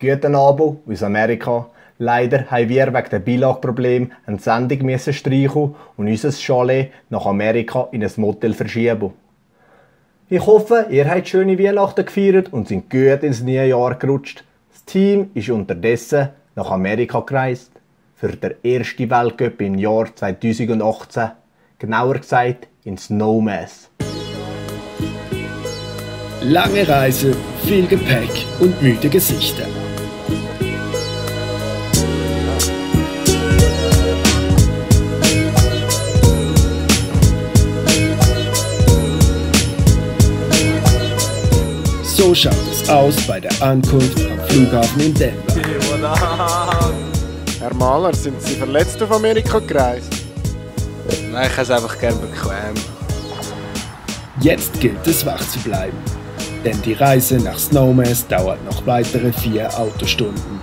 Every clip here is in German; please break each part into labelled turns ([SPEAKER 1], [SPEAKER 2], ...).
[SPEAKER 1] Guten Abend aus Amerika. Leider haben wir wegen dem Beilagproblem eine Sendung streichen und unser Chalet nach Amerika in ein Motel verschieben. Ich hoffe, ihr habt schöne Weihnachten gefeiert und sind gut ins neue Jahr gerutscht. Das Team ist unterdessen nach Amerika gereist. Für den ersten Weltcup im Jahr 2018. Genauer gesagt in Snowmass.
[SPEAKER 2] Lange Reise, viel Gepäck und müde Gesichter. So schaut es aus bei der Ankunft am Flughafen in Denver.
[SPEAKER 3] Herr Mahler, sind Sie verletzt auf Amerika gereist?
[SPEAKER 4] Nein, ich habe es einfach gerne bequem.
[SPEAKER 2] Jetzt gilt es wach zu bleiben, denn die Reise nach Snowmass dauert noch weitere vier Autostunden.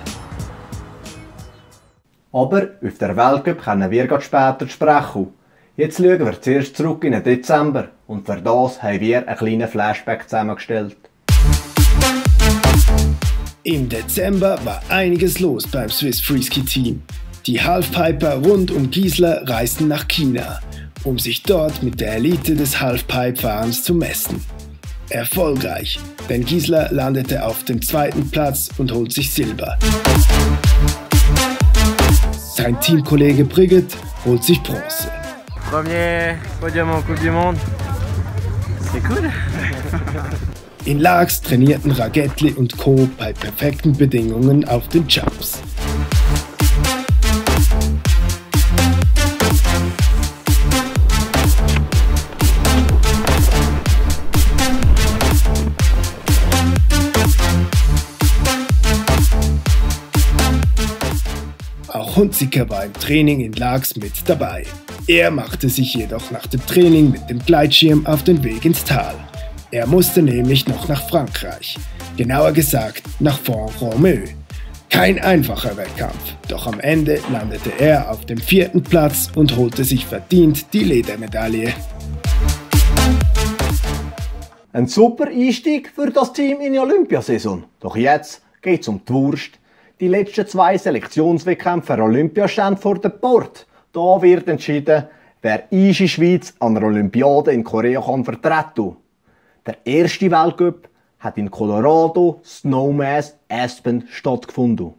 [SPEAKER 1] Aber auf der Weltcup können wir grad später sprechen. Jetzt schauen wir zuerst zurück in den Dezember und für das haben wir einen kleinen Flashback zusammengestellt.
[SPEAKER 2] Im Dezember war einiges los beim Swiss Freeski Team. Die Halfpiper rund um Gisler reisten nach China, um sich dort mit der Elite des Halfpipe-Fahrens zu messen. Erfolgreich, denn Gisler landete auf dem zweiten Platz und holt sich Silber. Sein Teamkollege Brigitte holt sich Bronze.
[SPEAKER 4] Premier podium en Coupe du Monde. C'est cool.
[SPEAKER 2] In Laax trainierten Ragetli und Co. bei perfekten Bedingungen auf den Jumps. Auch Hunziker war im Training in Laax mit dabei. Er machte sich jedoch nach dem Training mit dem Gleitschirm auf den Weg ins Tal. Er musste nämlich noch nach Frankreich, genauer gesagt nach Font-Romeu. Kein einfacher Wettkampf, doch am Ende landete er auf dem vierten Platz und holte sich verdient die Ledermedaille.
[SPEAKER 1] Ein super Einstieg für das Team in die Olympiasaison. Doch jetzt geht's um die Wurst. Die letzten zwei Selektionswettkämpfe für Olympia stehen vor der Port. Da wird entschieden, wer unsere Schweiz an der Olympiade in Korea kann vertreten Der erste Weltcup hat in Colorado, Snowmass, Aspen stattgefunden.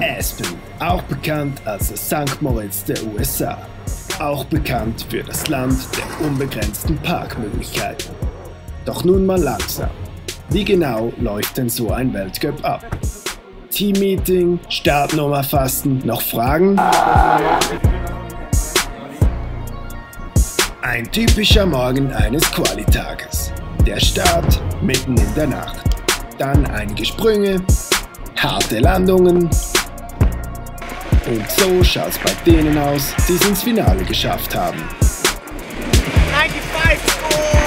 [SPEAKER 2] Aspen, auch bekannt als das St. Moritz der USA. Auch bekannt für das Land der unbegrenzten Parkmöglichkeiten. Doch nun mal langsam. Wie genau läuft denn so ein Weltcup ab? Teammeeting, Startnummer fassen, noch Fragen? Ein typischer Morgen eines Qualitages. Der Start mitten in der Nacht. Dann einige Sprünge, harte Landungen. Und so schaut's bei denen aus, die es ins Finale geschafft haben.
[SPEAKER 3] 95 score!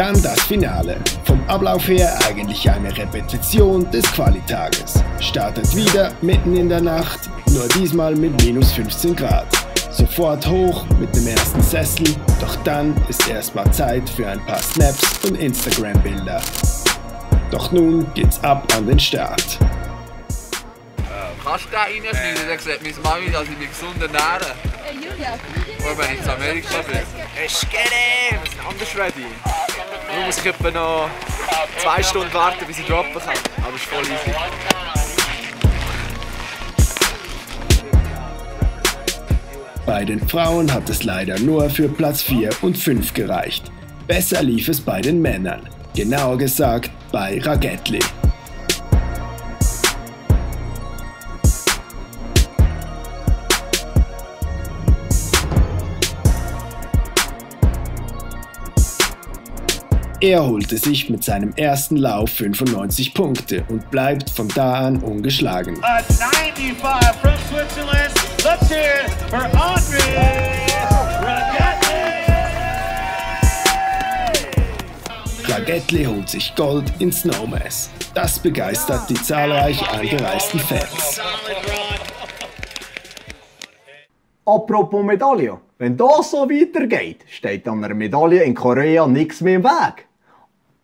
[SPEAKER 2] Dann das Finale. Vom Ablauf her eigentlich eine Repetition des Qualitages. Startet wieder mitten in der Nacht, nur diesmal mit minus 15 Grad. Sofort hoch mit dem ersten Sessel, doch dann ist erstmal Zeit für ein paar Snaps und Instagram-Bilder. Doch nun geht's ab an den Start.
[SPEAKER 5] Kannst du den reinschneiden? Dann sieht meine Mami, dass ich mich gesund ernähre. Oder wenn ich in Amerika bin.
[SPEAKER 3] Es geht Was ist anders ready? Muss ich etwa noch zwei Stunden warten, bis ich droppen kann. Aber es ist voll easy.
[SPEAKER 2] Bei den Frauen hat es leider nur für Platz 4 und 5 gereicht. Besser lief es bei den Männern, genauer gesagt bei Ragetli. Er holte sich mit seinem ersten Lauf 95 Punkte und bleibt von da an ungeschlagen.
[SPEAKER 6] A 95 from Switzerland,
[SPEAKER 2] Let's hear it for Andre Ragettli holt sich Gold in Snowmass. Das begeistert die zahlreich angereisten Fans.
[SPEAKER 1] Apropos Medaille. Wenn das so weitergeht, steht an einer Medaille in Korea nichts mehr im Weg.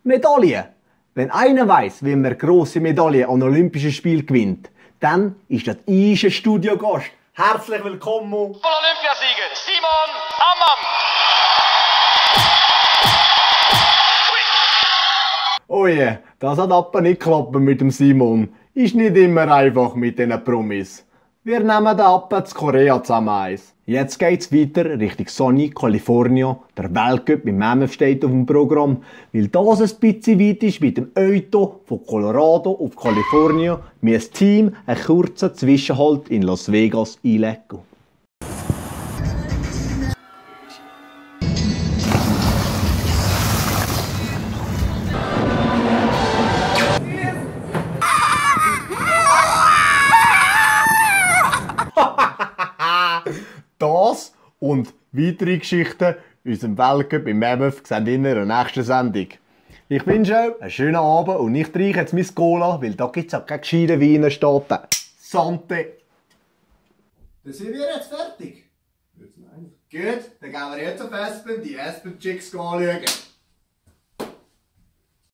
[SPEAKER 1] Medaille. Wenn einer weiß, wie man grosse Medaille an Olympischen Spielen gewinnt, dann ist das ein Studiogast. Herzlich willkommen.
[SPEAKER 6] Olympiasieger Simon Ammann.
[SPEAKER 1] Oh je, das hat aber nicht geklappt mit dem Simon. Ist nicht immer einfach mit diesen Promis. Wir nehmen den Appen zu Korea zusammen eins. Jetzt geht's weiter Richtung Sony, Kalifornien. Der Weltcup im Mammoth steht auf dem Programm. Weil das ein bisschen weit ist mit dem Auto von Colorado auf Kalifornien, mir das Team einen kurzen Zwischenhalt in Las Vegas einlegen. Und weitere Geschichten unserem Weltcup im Mammoth sehen in der nächsten Sendung. Ich wünsche euch einen schönen Abend und nicht reichen jetzt mein Cola, weil da gibt es auch keine gescheiten Weine. Sante! Dann sind wir jetzt fertig. Gut, dann gehen wir jetzt auf Aspen, die Aspen Chicks anschauen.